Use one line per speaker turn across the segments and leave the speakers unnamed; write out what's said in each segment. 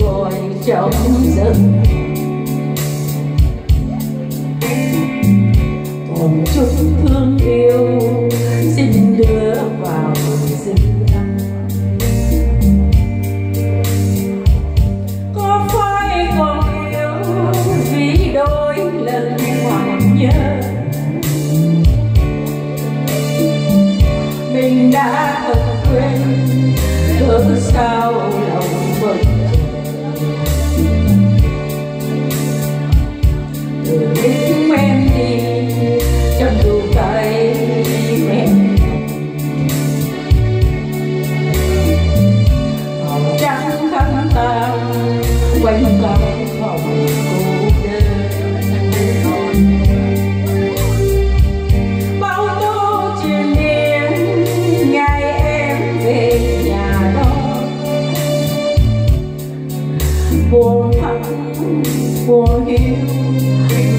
vội trong rừng còn chút thương yêu xin đưa vào rừng có phải còn yêu vì đôi lần hoàng nhớ? Mình đã thật quên cớ sao lòng vẫn Yeah.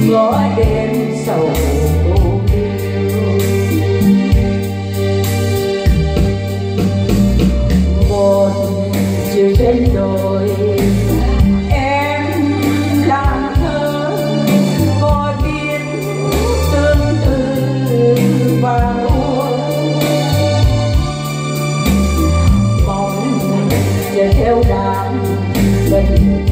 gói đêm sầu cô một chiều trên đồi, em làm thơ. Có biết tương tư và buồn mong chờ theo đàn, mình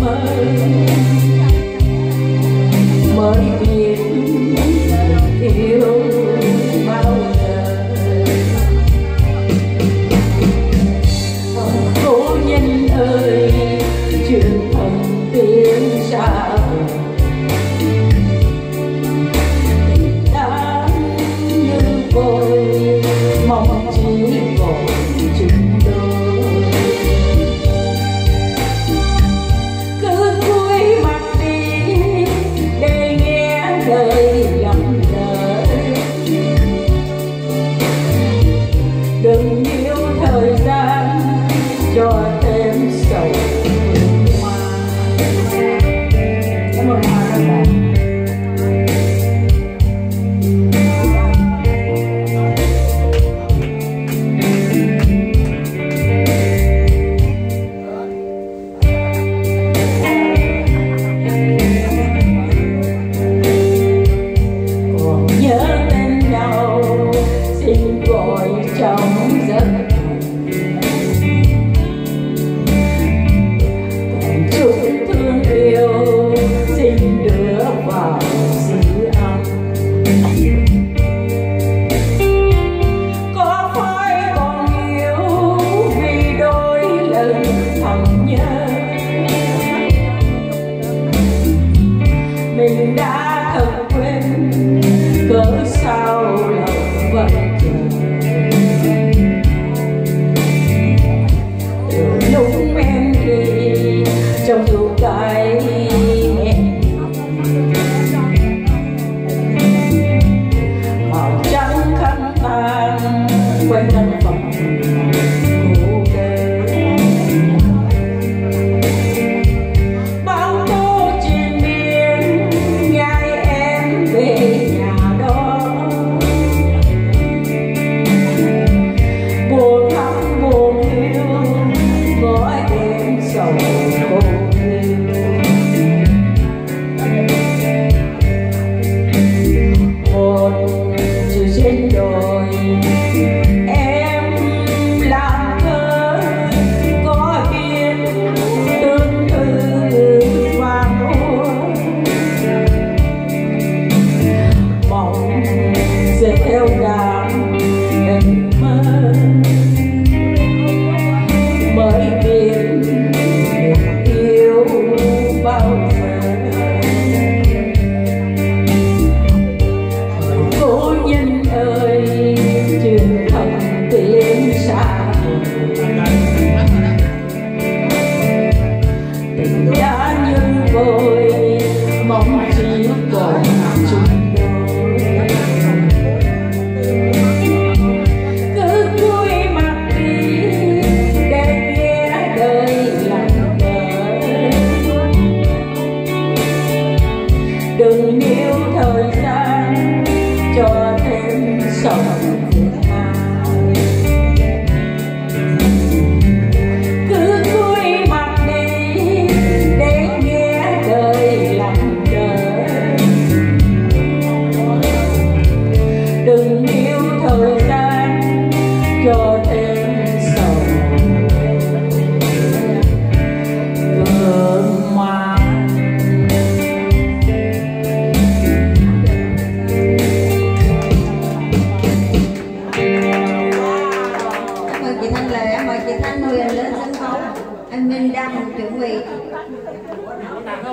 When lòng nhớ mình đã thật quên cớ sao lòng vẫn chờ từ lúc em đi trong dù tay màu trắng khăn tan quanh căn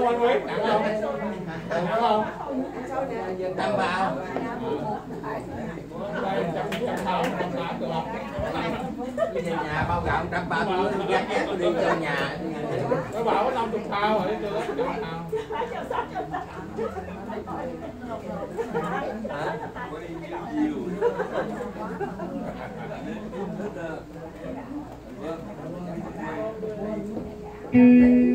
nặng không anh Nguyễn nặng không nặng không
Tam bao
đây trăm trăm thao trăm thao được không
Đi về nhà bao gạo trăm ba mươi, gác gác tôi đi cho nhà
nó bảo có năm chục thao rồi chưa có thao
Hả?